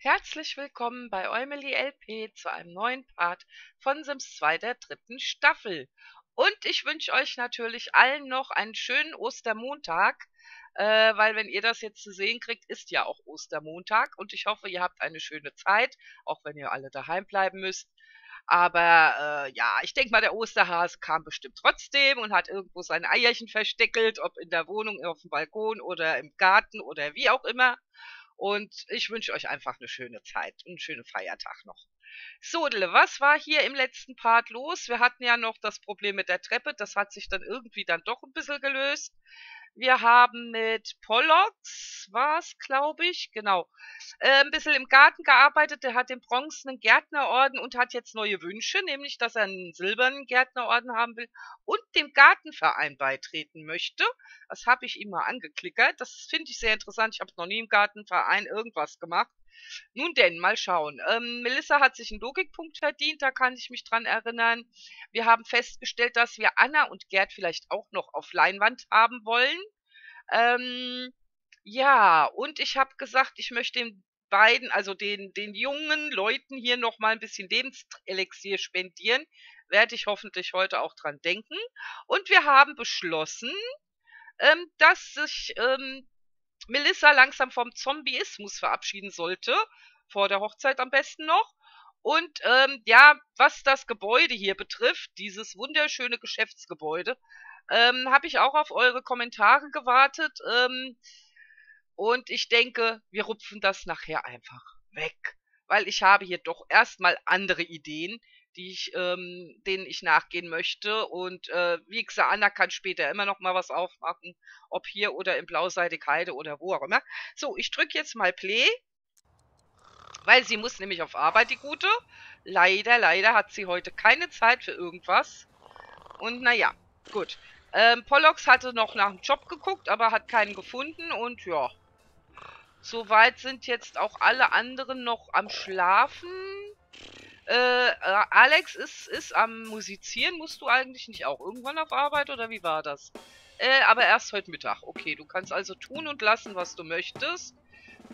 Herzlich willkommen bei Eumeli LP zu einem neuen Part von Sims 2 der dritten Staffel. Und ich wünsche euch natürlich allen noch einen schönen Ostermontag, äh, weil wenn ihr das jetzt zu sehen kriegt, ist ja auch Ostermontag. Und ich hoffe, ihr habt eine schöne Zeit, auch wenn ihr alle daheim bleiben müsst. Aber äh, ja, ich denke mal, der Osterhase kam bestimmt trotzdem und hat irgendwo sein Eierchen versteckelt, ob in der Wohnung, auf dem Balkon oder im Garten oder wie auch immer. Und ich wünsche euch einfach eine schöne Zeit und einen schönen Feiertag noch. Sodele, was war hier im letzten Part los? Wir hatten ja noch das Problem mit der Treppe. Das hat sich dann irgendwie dann doch ein bisschen gelöst. Wir haben mit Pollux, war es, glaube ich, genau, äh, ein bisschen im Garten gearbeitet. Der hat den bronzenen Gärtnerorden und hat jetzt neue Wünsche, nämlich, dass er einen silbernen Gärtnerorden haben will und dem Gartenverein beitreten möchte. Das habe ich ihm mal angeklickert. Das finde ich sehr interessant. Ich habe noch nie im Gartenverein irgendwas gemacht. Nun denn, mal schauen. Ähm, Melissa hat sich einen Logikpunkt verdient, da kann ich mich dran erinnern. Wir haben festgestellt, dass wir Anna und Gerd vielleicht auch noch auf Leinwand haben wollen. Ähm, ja, und ich habe gesagt, ich möchte den beiden, also den, den jungen Leuten hier noch mal ein bisschen Lebenselixier spendieren. Werde ich hoffentlich heute auch dran denken. Und wir haben beschlossen, ähm, dass sich ähm, Melissa langsam vom Zombieismus verabschieden sollte. Vor der Hochzeit am besten noch. Und ähm, ja, was das Gebäude hier betrifft, dieses wunderschöne Geschäftsgebäude, ähm, habe ich auch auf eure Kommentare gewartet. Ähm, und ich denke, wir rupfen das nachher einfach weg. Weil ich habe hier doch erstmal andere Ideen, die ich, ähm, denen ich nachgehen möchte. Und äh, wie gesagt, Anna kann später immer noch mal was aufmachen, ob hier oder im Blauseitig Heide oder wo auch immer. So, ich drücke jetzt mal Play, weil sie muss nämlich auf Arbeit, die Gute. Leider, leider hat sie heute keine Zeit für irgendwas. Und naja, gut. Ähm, Pollux hatte noch nach einem Job geguckt, aber hat keinen gefunden und ja. Soweit sind jetzt auch alle anderen noch am Schlafen. Äh, äh, Alex ist, ist am Musizieren. Musst du eigentlich nicht auch irgendwann auf Arbeit oder wie war das? Äh, aber erst heute Mittag. Okay, du kannst also tun und lassen, was du möchtest.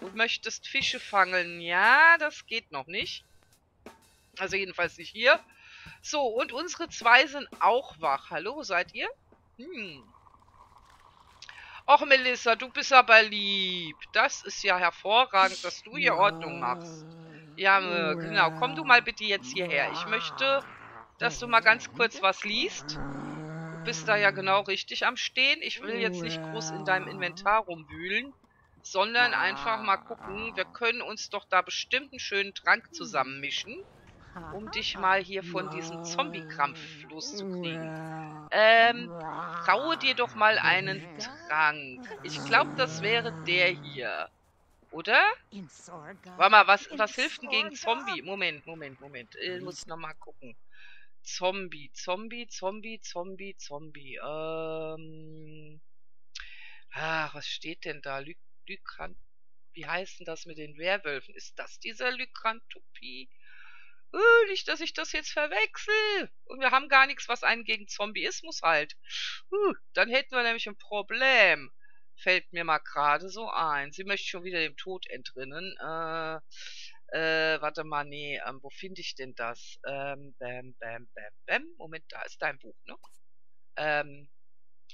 Du möchtest Fische fangen. Ja, das geht noch nicht. Also jedenfalls nicht hier. So, und unsere zwei sind auch wach. Hallo, seid ihr? Hm. Och, Melissa, du bist aber lieb. Das ist ja hervorragend, dass du hier Ordnung machst. Ja, äh, genau. Komm du mal bitte jetzt hierher. Ich möchte, dass du mal ganz kurz was liest. Du bist da ja genau richtig am Stehen. Ich will jetzt nicht groß in deinem Inventar rumwühlen, sondern einfach mal gucken. Wir können uns doch da bestimmt einen schönen Trank zusammenmischen, um dich mal hier von diesem Zombie-Krampf loszukriegen. Ähm, traue dir doch mal einen Trank. Ich glaube, das wäre der hier. Oder? Warte mal, was, was hilft denn gegen Zombie? Moment, Moment, Moment. Ich muss nochmal gucken. Zombie, Zombie, Zombie, Zombie, Zombie. Ähm. Ach, was steht denn da? Ly Lykrant. Wie heißt denn das mit den Werwölfen? Ist das dieser Lykrantopie? Uh, nicht, dass ich das jetzt verwechsel. Und wir haben gar nichts, was einen gegen Zombieismus halt. Uh, dann hätten wir nämlich ein Problem fällt mir mal gerade so ein. Sie möchte schon wieder dem Tod entrinnen. Äh, äh, warte mal, nee, ähm, wo finde ich denn das? Ähm, bam, bam, bam, bam. Moment, da ist dein Buch, ne? Ähm,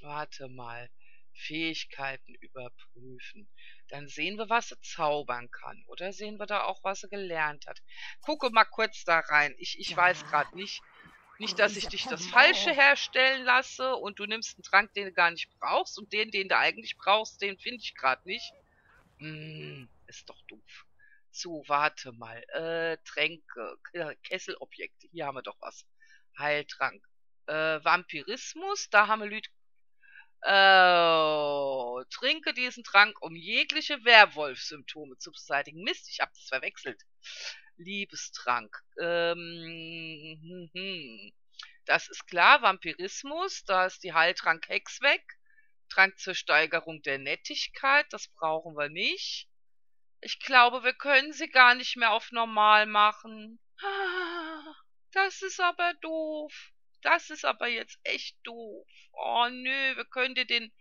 warte mal. Fähigkeiten überprüfen. Dann sehen wir, was sie zaubern kann. Oder sehen wir da auch, was sie gelernt hat. Gucke mal kurz da rein. Ich, ich weiß gerade nicht. Nicht, dass ich dich das Falsche herstellen lasse und du nimmst einen Trank, den du gar nicht brauchst und den, den du eigentlich brauchst, den finde ich gerade nicht. Hm, ist doch doof. So, warte mal. Äh, Tränke, Kesselobjekte. Hier haben wir doch was. Heiltrank. Äh, Vampirismus, da haben wir Lüd... Äh, trinke diesen Trank, um jegliche Werwolf-Symptome zu beseitigen. Mist, ich habe das verwechselt. Liebestrank. Ähm, hm, hm. Das ist klar, Vampirismus, da ist die Heiltrank Hex weg. Trank zur Steigerung der Nettigkeit, das brauchen wir nicht. Ich glaube, wir können sie gar nicht mehr auf normal machen. Das ist aber doof. Das ist aber jetzt echt doof. Oh nö, wir können dir den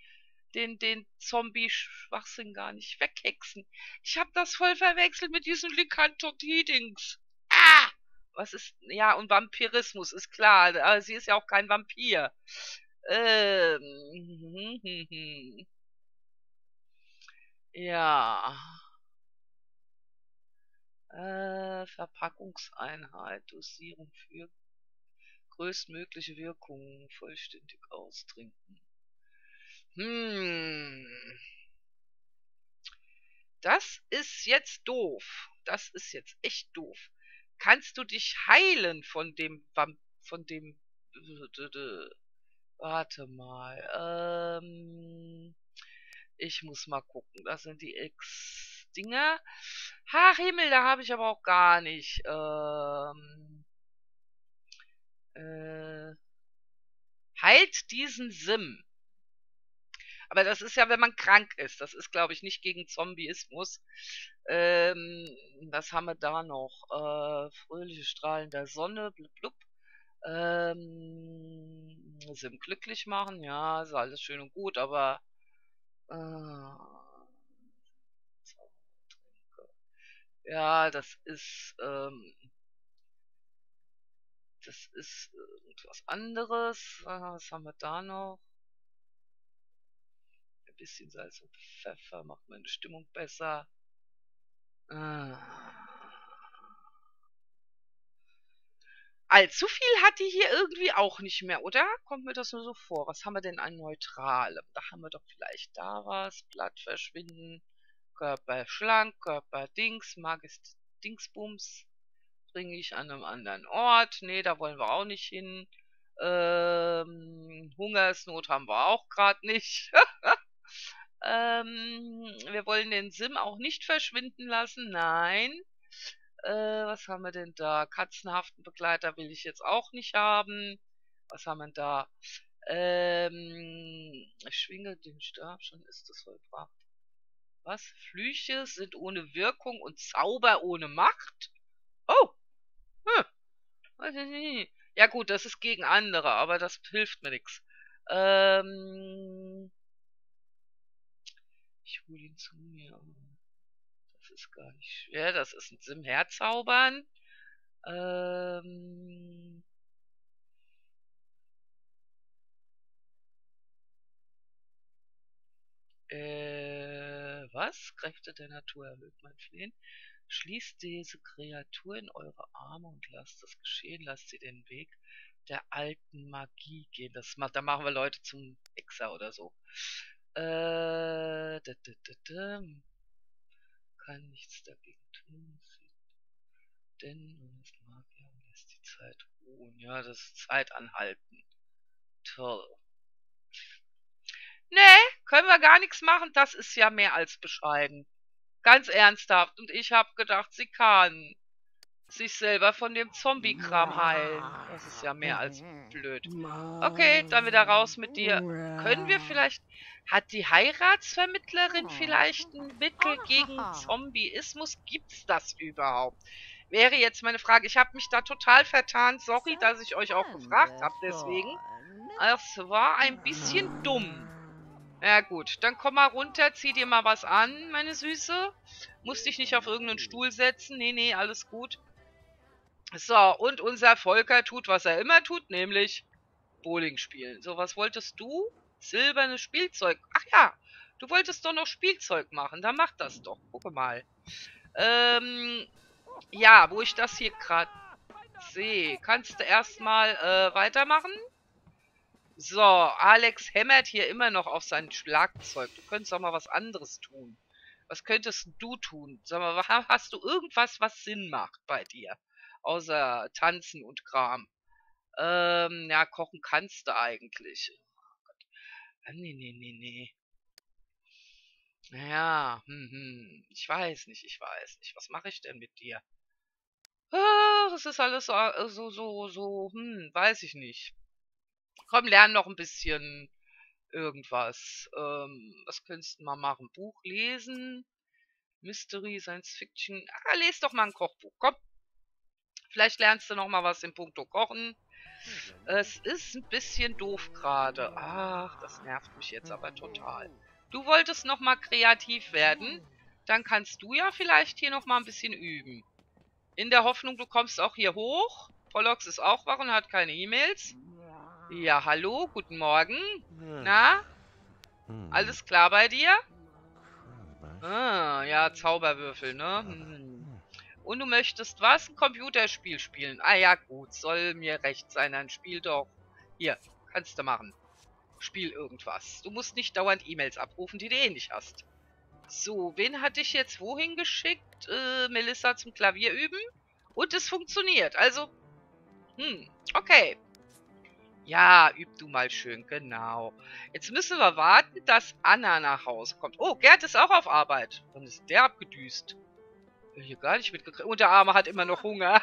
den, den Zombie-Schwachsinn gar nicht weghexen. Ich hab das voll verwechselt mit diesem Lycanthropie-Dings. Ah! Was ist, ja, und Vampirismus ist klar, aber sie ist ja auch kein Vampir. Ähm, ja. Äh, Verpackungseinheit, Dosierung für größtmögliche Wirkung, vollständig austrinken. Hm. Das ist jetzt doof. Das ist jetzt echt doof. Kannst du dich heilen von dem von dem Warte mal. Ähm, ich muss mal gucken. Das sind die X-Dinger. Ach Himmel, da habe ich aber auch gar nicht. Ähm, äh, heilt diesen Sim. Aber das ist ja, wenn man krank ist. Das ist, glaube ich, nicht gegen Zombieismus. Ähm, was haben wir da noch? Äh, fröhliche Strahlen der Sonne, blub, blub. Ähm, Sim glücklich machen, ja, ist alles schön und gut, aber äh, ja, das ist ähm, das ist etwas anderes. Was haben wir da noch? Bisschen Salz und Pfeffer macht meine Stimmung besser. Ah. Allzu viel hat die hier irgendwie auch nicht mehr, oder? Kommt mir das nur so vor. Was haben wir denn an Neutralem? Da haben wir doch vielleicht da was. Blatt verschwinden. Körper schlank, Körper Dings, Magist Dingsbums. Bringe ich an einem anderen Ort. Nee, da wollen wir auch nicht hin. Ähm, Hungersnot haben wir auch gerade nicht. ähm, wir wollen den Sim auch nicht verschwinden lassen. Nein. Äh, was haben wir denn da? Katzenhaften Begleiter will ich jetzt auch nicht haben. Was haben wir da? Ähm, schwinge den Stab, schon ist es vollbracht. Was? Flüche sind ohne Wirkung und Zauber ohne Macht? Oh! Hm. Ja gut, das ist gegen andere, aber das hilft mir nichts. Ähm, ich hole ihn zu mir ist gar nicht schwer. Das ist ein Sim herzaubern. Ähm äh, was? Kräfte der Natur erhöht mein Flehen. Schließt diese Kreatur in eure Arme und lasst es geschehen. Lasst sie den Weg der alten Magie gehen. Das macht, da machen wir Leute zum Hexer oder so. Äh, kann nichts dagegen tun, denn man ist Magier und lässt die Zeit ruhen. Ja, das ist Zeit anhalten. Toll. Nee, können wir gar nichts machen. Das ist ja mehr als bescheiden. Ganz ernsthaft. Und ich habe gedacht, sie kann sich selber von dem Zombie-Kram heilen. Das ist ja mehr als blöd. Okay, dann wieder raus mit dir. Können wir vielleicht... Hat die Heiratsvermittlerin vielleicht ein Mittel gegen Zombieismus? Gibt's das überhaupt? Wäre jetzt meine Frage. Ich habe mich da total vertan. Sorry, dass ich euch auch gefragt habe deswegen. Es war ein bisschen dumm. Ja gut, dann komm mal runter, zieh dir mal was an, meine Süße. Musst dich nicht auf irgendeinen Stuhl setzen. Nee, nee, alles gut. So, und unser Volker tut, was er immer tut, nämlich Bowling spielen. So, was wolltest du? Silbernes Spielzeug. Ach ja, du wolltest doch noch Spielzeug machen. Dann mach das doch. Gucke mal. Ähm, ja, wo ich das hier gerade sehe, kannst du erstmal äh, weitermachen. So, Alex hämmert hier immer noch auf sein Schlagzeug. Du könntest auch mal was anderes tun. Was könntest du tun? Sag mal, hast du irgendwas, was Sinn macht bei dir? Außer tanzen und Kram. Ähm, ja, kochen kannst du eigentlich. Oh ah, nee, nee, nee, nee. Naja, hm, hm, ich weiß nicht, ich weiß nicht. Was mache ich denn mit dir? Ah, das ist alles so, äh, so, so, so, hm, weiß ich nicht. Komm, lern noch ein bisschen irgendwas. Ähm, was könntest du mal machen? Buch lesen? Mystery, Science Fiction. Ah, lese doch mal ein Kochbuch. Komm. Vielleicht lernst du noch mal was im Punkto Kochen. Es ist ein bisschen doof gerade. Ach, das nervt mich jetzt aber total. Du wolltest nochmal kreativ werden. Dann kannst du ja vielleicht hier nochmal ein bisschen üben. In der Hoffnung, du kommst auch hier hoch. Polox ist auch wach und hat keine E-Mails. Ja, hallo, guten Morgen. Na? Alles klar bei dir? Ah, ja, Zauberwürfel, ne? Hm. Und du möchtest was? Ein Computerspiel spielen. Ah ja, gut, soll mir recht sein, dann spiel doch. Hier, kannst du machen. Spiel irgendwas. Du musst nicht dauernd E-Mails abrufen, die du eh nicht hast. So, wen hatte ich jetzt wohin geschickt? Äh, Melissa zum Klavier üben. Und es funktioniert. Also, hm, okay. Ja, üb du mal schön, genau. Jetzt müssen wir warten, dass Anna nach Hause kommt. Oh, Gerd ist auch auf Arbeit. Wann ist der abgedüst? Hier gar nicht mitgekriegt. Und der Arme hat immer noch Hunger.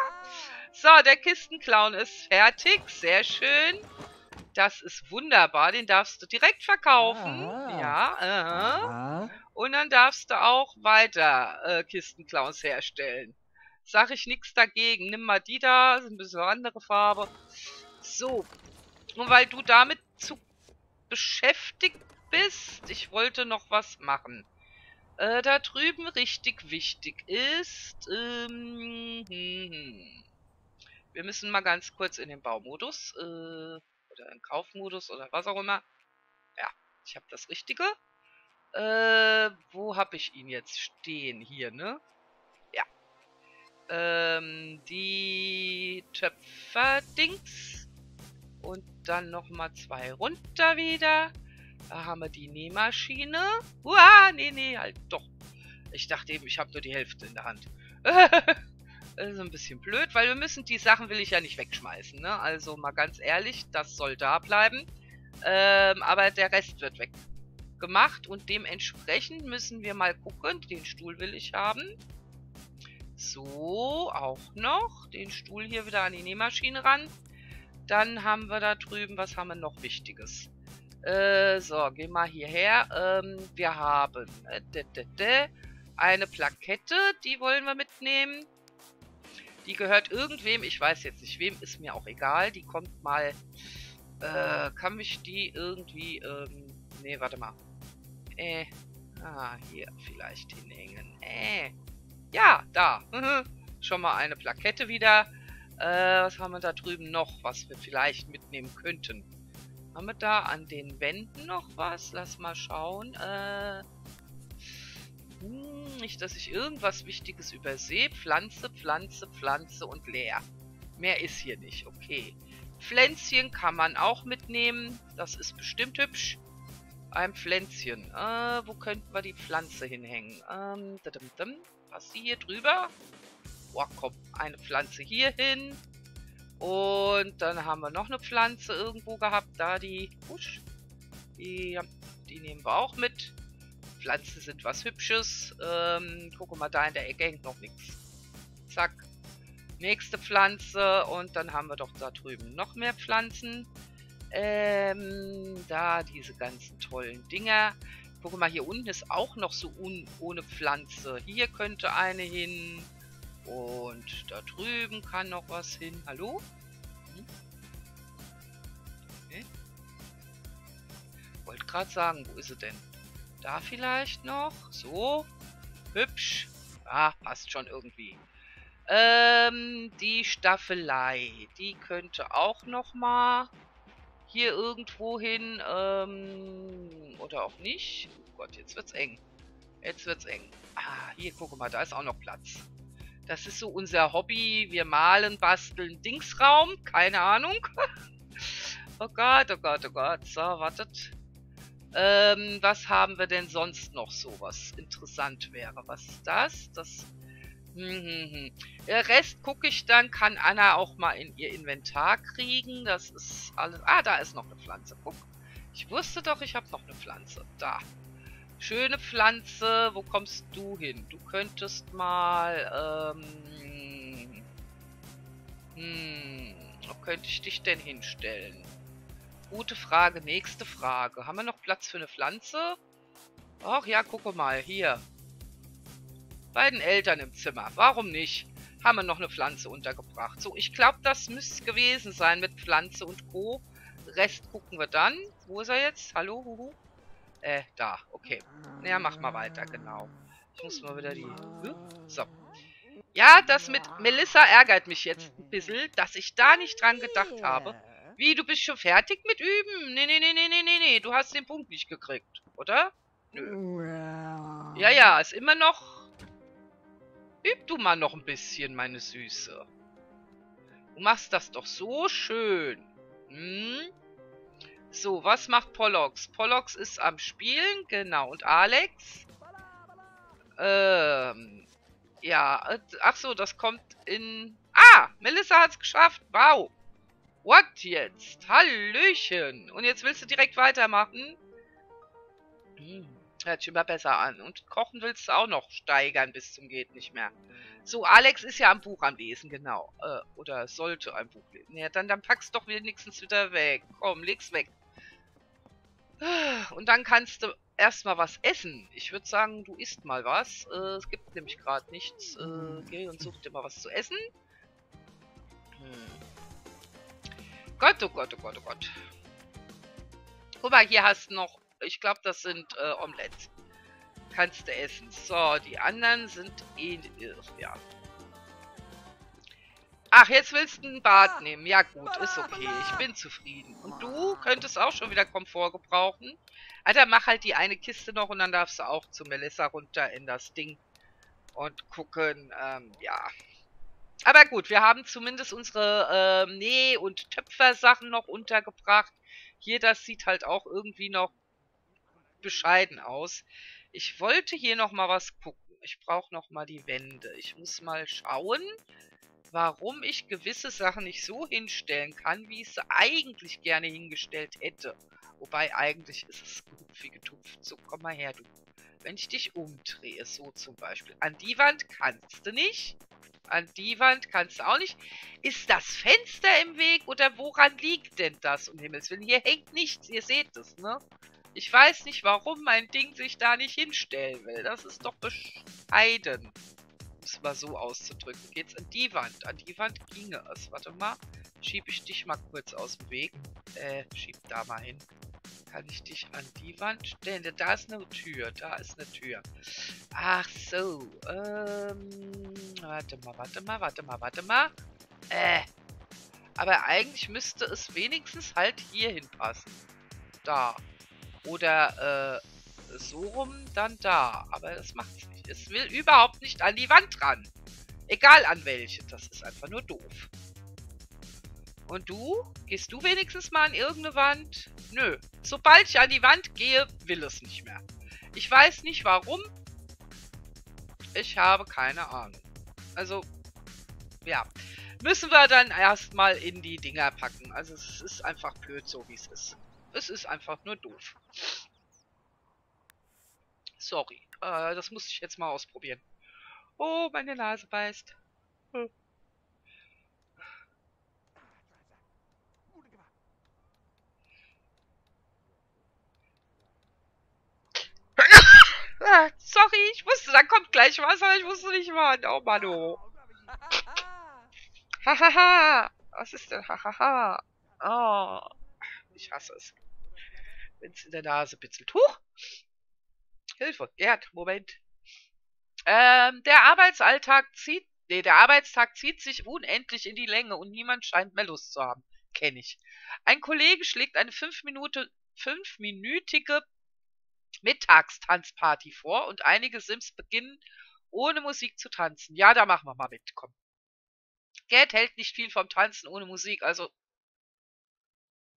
so, der Kistenclown ist fertig. Sehr schön. Das ist wunderbar. Den darfst du direkt verkaufen. Ah. Ja. Uh -huh. Und dann darfst du auch weiter äh, Kistenclowns herstellen. Sag ich nichts dagegen. Nimm mal die da. Ist ein bisschen andere Farbe. So. Und weil du damit zu beschäftigt bist, ich wollte noch was machen. Äh, da drüben richtig wichtig ist, ähm, hm, hm. wir müssen mal ganz kurz in den Baumodus, äh, oder in Kaufmodus oder was auch immer. Ja, ich habe das Richtige. Äh, wo habe ich ihn jetzt stehen? Hier, ne? Ja. Ähm, die Töpferdings und dann nochmal zwei runter wieder. Da haben wir die Nähmaschine. Uah, nee, nee, halt doch. Ich dachte eben, ich habe nur die Hälfte in der Hand. das ist ein bisschen blöd, weil wir müssen, die Sachen will ich ja nicht wegschmeißen. Ne? Also mal ganz ehrlich, das soll da bleiben. Ähm, aber der Rest wird weggemacht und dementsprechend müssen wir mal gucken. Den Stuhl will ich haben. So, auch noch. Den Stuhl hier wieder an die Nähmaschine ran. Dann haben wir da drüben, was haben wir noch Wichtiges? Äh, so, geh mal hierher. Ähm, wir haben äh, eine Plakette, die wollen wir mitnehmen. Die gehört irgendwem, ich weiß jetzt nicht wem, ist mir auch egal. Die kommt mal, äh, kann mich die irgendwie, ähm, nee, warte mal. Äh, ah, hier vielleicht hinhängen. Äh, ja, da. Schon mal eine Plakette wieder. Äh, was haben wir da drüben noch, was wir vielleicht mitnehmen könnten? Haben wir da an den Wänden noch was? Lass mal schauen. Äh, hm, nicht, dass ich irgendwas Wichtiges übersehe. Pflanze, Pflanze, Pflanze und leer. Mehr ist hier nicht. Okay. Pflänzchen kann man auch mitnehmen. Das ist bestimmt hübsch. Ein Pflänzchen. Äh, wo könnten wir die Pflanze hinhängen? Ähm, Passt die hier drüber? Boah, komm, eine Pflanze hier hin. Und dann haben wir noch eine Pflanze irgendwo gehabt. Da die, husch, die, die nehmen wir auch mit. Pflanzen sind was Hübsches. Ähm, guck mal, da in der Ecke hängt noch nichts. Zack. Nächste Pflanze. Und dann haben wir doch da drüben noch mehr Pflanzen. Ähm, da diese ganzen tollen Dinger. Guck mal, hier unten ist auch noch so ohne Pflanze. Hier könnte eine hin. Und da drüben kann noch was hin. Hallo? Hm? Okay. Wollte gerade sagen, wo ist sie denn? Da vielleicht noch. So. Hübsch. Ah, passt schon irgendwie. Ähm, die Staffelei. Die könnte auch noch mal hier irgendwo hin. Ähm, oder auch nicht. Oh Gott, jetzt wird's eng. Jetzt wird's eng. Ah, hier, guck mal, da ist auch noch Platz. Das ist so unser Hobby. Wir malen, basteln, Dingsraum. Keine Ahnung. oh Gott, oh Gott, oh Gott. So, wartet. Ähm, was haben wir denn sonst noch so, was interessant wäre? Was ist das? Das... Hm, hm, hm. Der Rest gucke ich dann, kann Anna auch mal in ihr Inventar kriegen. Das ist alles... Ah, da ist noch eine Pflanze. Guck. Ich wusste doch, ich habe noch eine Pflanze. Da. Schöne Pflanze, wo kommst du hin? Du könntest mal, ähm... Hm, wo könnte ich dich denn hinstellen? Gute Frage, nächste Frage. Haben wir noch Platz für eine Pflanze? Ach ja, gucke mal, hier. Bei den Eltern im Zimmer. Warum nicht? haben wir noch eine Pflanze untergebracht. So, ich glaube, das müsste gewesen sein mit Pflanze und Co. Rest gucken wir dann. Wo ist er jetzt? Hallo, huhu. Äh, da, okay. Ja, mach mal weiter, genau. Ich muss mal wieder die... So. Ja, das mit Melissa ärgert mich jetzt ein bisschen, dass ich da nicht dran gedacht habe. Wie, du bist schon fertig mit Üben? Nee, nee, nee, nee, nee, nee, nee. Du hast den Punkt nicht gekriegt, oder? Nö. Ja, ja, ist immer noch... Üb du mal noch ein bisschen, meine Süße. Du machst das doch so schön. Hm? So, was macht Pollux? Pollux ist am Spielen, genau. Und Alex? Ähm, ja, ach so, das kommt in... Ah, Melissa hat's geschafft. Wow. What jetzt? Hallöchen. Und jetzt willst du direkt weitermachen? Hm, hört sich immer besser an. Und kochen willst du auch noch steigern bis zum geht nicht mehr. So, Alex ist ja am Buch am Lesen, genau. Äh, oder sollte ein Buch lesen. Ja, dann, dann packst doch wenigstens wieder weg. Komm, leg's weg. Und dann kannst du erstmal was essen. Ich würde sagen, du isst mal was. Äh, es gibt nämlich gerade nichts. Äh, geh und such dir mal was zu essen. Hm. Gott, oh Gott, oh Gott, oh Gott. Guck mal, hier hast du noch, ich glaube, das sind äh, Omelettes. Kannst du essen. So, die anderen sind eh, ja. Ach, jetzt willst du ein Bad nehmen. Ja gut, ist okay. Ich bin zufrieden. Und du könntest auch schon wieder Komfort gebrauchen. Alter, mach halt die eine Kiste noch und dann darfst du auch zu Melissa runter in das Ding. Und gucken, ähm, ja. Aber gut, wir haben zumindest unsere ähm, Näh- und Töpfersachen noch untergebracht. Hier, das sieht halt auch irgendwie noch bescheiden aus. Ich wollte hier noch mal was gucken. Ich brauche noch mal die Wände. Ich muss mal schauen, warum ich gewisse Sachen nicht so hinstellen kann, wie ich sie eigentlich gerne hingestellt hätte. Wobei eigentlich ist es gut wie getupft. So, komm mal her, du. Wenn ich dich umdrehe, so zum Beispiel. An die Wand kannst du nicht. An die Wand kannst du auch nicht. Ist das Fenster im Weg oder woran liegt denn das, um Himmels Willen? Hier hängt nichts, ihr seht es, ne? Ich weiß nicht, warum mein Ding sich da nicht hinstellen will. Das ist doch bescheiden. Es mal so auszudrücken. Geht's an die Wand? An die Wand ginge es. Warte mal. Schiebe ich dich mal kurz aus dem Weg. Äh, schieb da mal hin. Kann ich dich an die Wand stellen? Da ist eine Tür. Da ist eine Tür. Ach so. Ähm, warte mal, warte mal, warte mal, warte mal. Äh. Aber eigentlich müsste es wenigstens halt hier hinpassen. Da. Oder, äh, so rum, dann da. Aber das macht es Es will überhaupt nicht an die Wand ran. Egal an welche. Das ist einfach nur doof. Und du? Gehst du wenigstens mal an irgendeine Wand? Nö. Sobald ich an die Wand gehe, will es nicht mehr. Ich weiß nicht warum. Ich habe keine Ahnung. Also, ja. Müssen wir dann erstmal in die Dinger packen. Also es ist einfach blöd, so wie es ist. Es ist einfach nur doof. Sorry. Äh, das muss ich jetzt mal ausprobieren. Oh, meine Nase beißt. Hm. Ah, sorry, ich wusste, da kommt gleich was, aber ich wusste nicht wann. Oh Mann, oh. Hahaha. Was ist denn? Hahaha. Oh. Ich hasse es. Wenn es in der Nase bitzelt. Huch. Hilfe. Gerd, Moment. Ähm, der Arbeitsalltag zieht, nee, der Arbeitstag zieht sich unendlich in die Länge und niemand scheint mehr Lust zu haben. Kenne ich. Ein Kollege schlägt eine fünf Minute, fünfminütige Mittagstanzparty vor und einige Sims beginnen ohne Musik zu tanzen. Ja, da machen wir mal mit, komm. Gerd hält nicht viel vom Tanzen ohne Musik, also...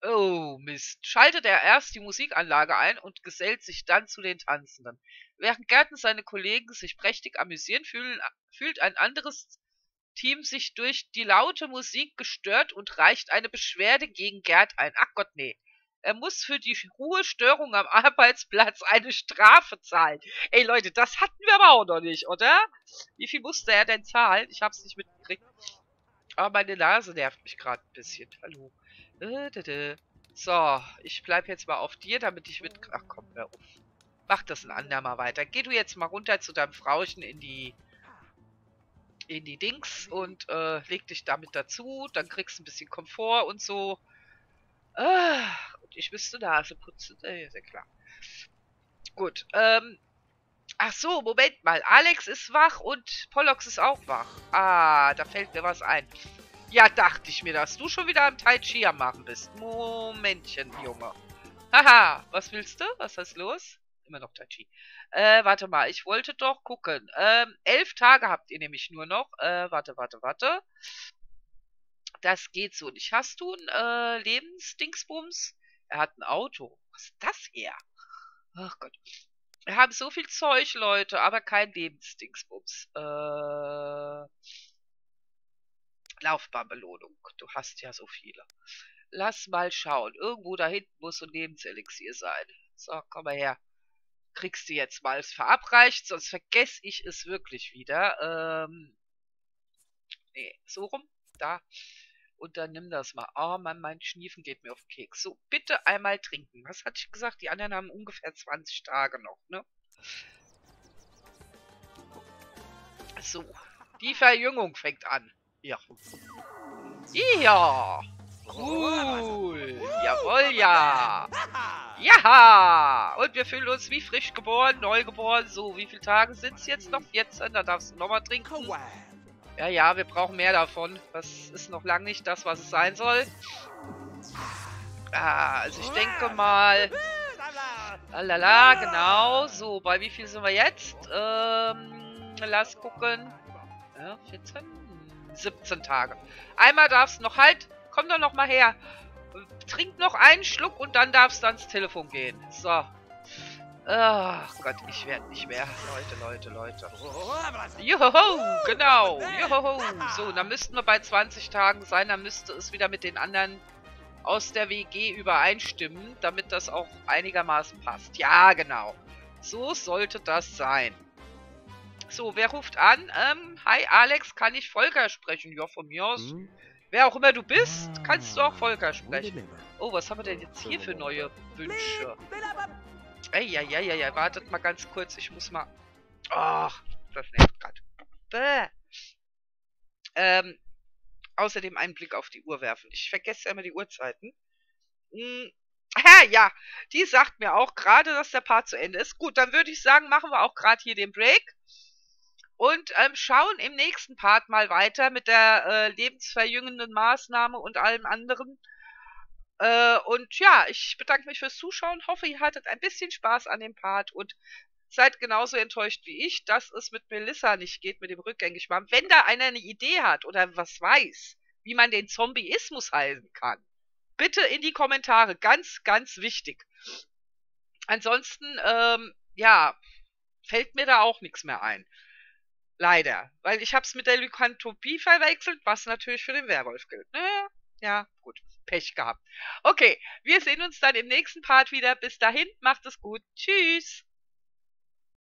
Oh, Mist. Schaltet er erst die Musikanlage ein und gesellt sich dann zu den Tanzenden. Während Gerd und seine Kollegen sich prächtig amüsieren, fühlen, fühlt ein anderes Team sich durch die laute Musik gestört und reicht eine Beschwerde gegen Gerd ein. Ach Gott, nee. Er muss für die Ruhestörung am Arbeitsplatz eine Strafe zahlen. Ey Leute, das hatten wir aber auch noch nicht, oder? Wie viel musste er denn zahlen? Ich hab's nicht mitgekriegt. Aber meine Nase nervt mich gerade ein bisschen. Hallo. Äh, so, ich bleib jetzt mal auf dir, damit ich mit... Ach komm, hör auf. Mach das ein andermal weiter. Geh du jetzt mal runter zu deinem Frauchen in die... in die Dings und äh, leg dich damit dazu. Dann kriegst du ein bisschen Komfort und so. Ah, und ich müsste Nase putzen. Äh, sehr klar. Gut. Ähm, ach so, Moment mal. Alex ist wach und Pollux ist auch wach. Ah, da fällt mir was ein. Ja, dachte ich mir, dass du schon wieder am Tai Chi am machen bist. Momentchen, Junge. Haha, was willst du? Was ist los? Immer noch Tai Chi. Äh, warte mal, ich wollte doch gucken. Ähm, elf Tage habt ihr nämlich nur noch. Äh, warte, warte, warte. Das geht so nicht. Hast du ein äh, Lebensdingsbums? Er hat ein Auto. Was ist das her? Ach Gott. Wir haben so viel Zeug, Leute, aber kein Lebensdingsbums. Äh... Laufbahnbelohnung. Du hast ja so viele. Lass mal schauen. Irgendwo da hinten muss so ein Lebenselixier sein. So, komm mal her. Kriegst du jetzt mal verabreicht, sonst vergesse ich es wirklich wieder. Ähm, nee, so rum. Da. Und dann nimm das mal. Oh Mann, mein Schniefen geht mir auf den Keks. So, bitte einmal trinken. Was hatte ich gesagt? Die anderen haben ungefähr 20 Tage noch, ne? So. Die Verjüngung fängt an. Ja. Ja. Cool. Jawohl, ja. Ja. Und wir fühlen uns wie frisch geboren, neu geboren. So, wie viele Tage sind es jetzt noch? 14. Da darfst du nochmal trinken. Ja, ja, wir brauchen mehr davon. Das ist noch lange nicht das, was es sein soll. Ah, also ich denke mal... Lalala, genau. So, bei wie viel sind wir jetzt? Ähm, lass gucken. Ja, 14? 17 Tage. Einmal darfst du noch halt, komm doch noch mal her. Trink noch einen Schluck und dann darfst du ans Telefon gehen. So. Ach Gott, ich werde nicht mehr. Leute, Leute, Leute. Johoho, genau. Johoho. So, dann müssten wir bei 20 Tagen sein. Dann müsste es wieder mit den anderen aus der WG übereinstimmen, damit das auch einigermaßen passt. Ja, genau. So sollte das sein. So, wer ruft an? Ähm, hi Alex, kann ich Volker sprechen? Ja, von mir aus. Hm? Wer auch immer du bist, kannst du auch Volker sprechen. Oh, was haben wir denn jetzt hier für neue Wünsche? Eieieiei, wartet mal ganz kurz, ich muss mal... Ach, das nervt gerade. Ähm, außerdem einen Blick auf die Uhr werfen. Ich vergesse immer die Uhrzeiten. Hm. Ah, ja, die sagt mir auch gerade, dass der Part zu Ende ist. Gut, dann würde ich sagen, machen wir auch gerade hier den Break und ähm, schauen im nächsten Part mal weiter mit der äh, lebensverjüngenden Maßnahme und allem anderen. Äh, und ja, ich bedanke mich fürs Zuschauen, hoffe, ihr hattet ein bisschen Spaß an dem Part und seid genauso enttäuscht wie ich, dass es mit Melissa nicht geht, mit dem rückgängig machen. Wenn da einer eine Idee hat oder was weiß, wie man den Zombieismus heilen kann, bitte in die Kommentare, ganz, ganz wichtig. Ansonsten, ähm, ja, fällt mir da auch nichts mehr ein. Leider. Weil ich habe es mit der Lykantopie verwechselt, was natürlich für den Werwolf gilt. Naja, ja, gut. Pech gehabt. Okay, wir sehen uns dann im nächsten Part wieder. Bis dahin, macht es gut. Tschüss.